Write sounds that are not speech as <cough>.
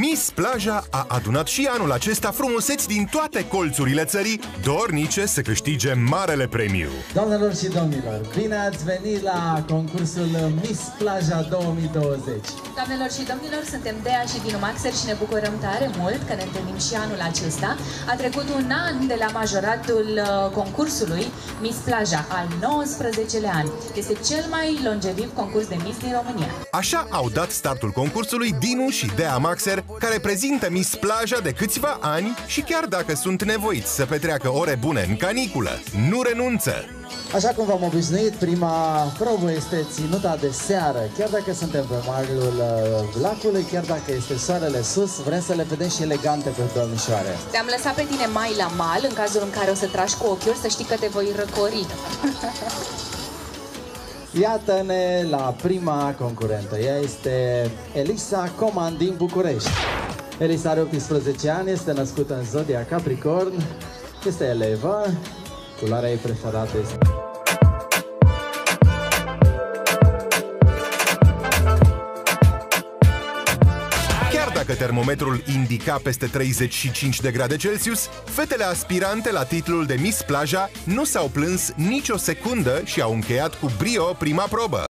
Miss Plaja a adunat și anul acesta frumuseți din toate colțurile țării, dornice să câștige marele premiu. Doamnelor și domnilor, bine ați venit la concursul Miss Plaja 2020. Doamnelor și domnilor, suntem Dea și Dinu Maxer și ne bucurăm tare mult că ne întâlnim și anul acesta. A trecut un an de la majoratul uh, concursului Miss Plaja, al 19-lea an. Este cel mai longeviv concurs de Miss din România. Așa au dat startul concursului Dinu și Dea Maxer, care prezintă Miss Plaja de câțiva ani și chiar dacă sunt nevoiți să petreacă ore bune în caniculă, nu renunță. Așa cum v-am obișnuit, prima probă este ținuta de seară. Chiar dacă suntem pe malul uh, lacului, chiar dacă este soarele sus, vrem să le vedem și elegante pe domnișoare. Te-am lăsat pe tine mai la mal, în cazul în care o să tragi cu ochiul, să știi că te voi răcori. <laughs> Iată-ne la prima concurentă. Ea este Elisa Coman din București. Elisa are 18 ani, este născută în Zodia Capricorn, este elevă, culoarea ei preferată este... Chiar dacă termometrul indica peste 35 de grade Celsius, fetele aspirante la titlul de Miss Plaja nu s-au plâns nicio secundă și au încheiat cu brio prima probă.